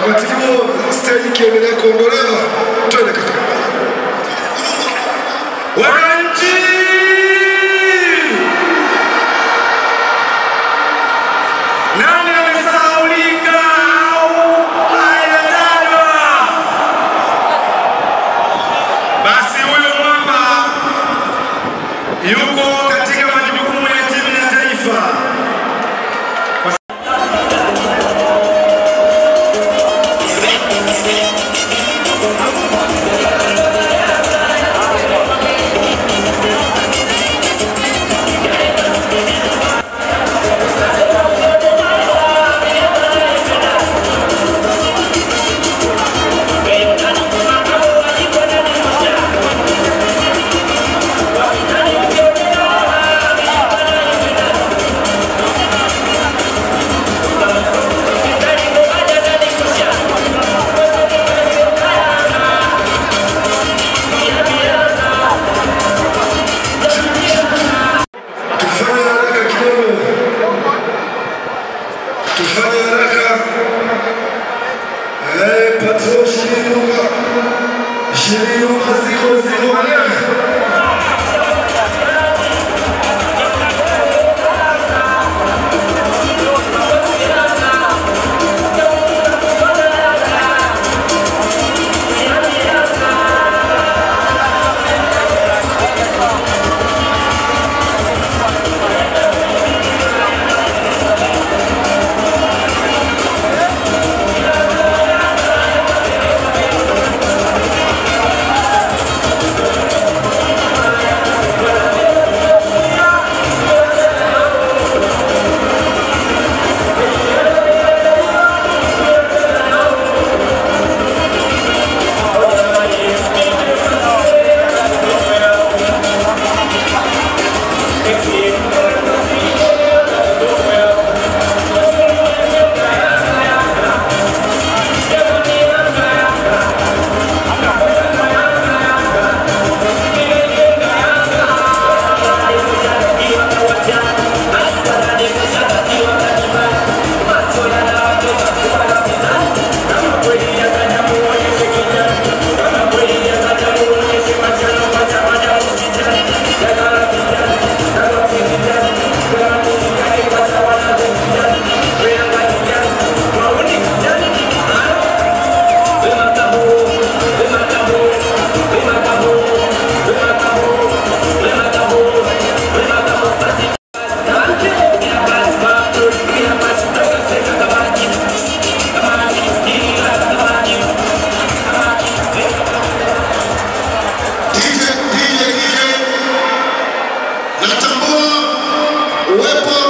wakati huo steji ikiendelea kuondolewa, twende katika Jiriu, Jiriu, Jiriu, Jiriu, Jiriu, Pueblo.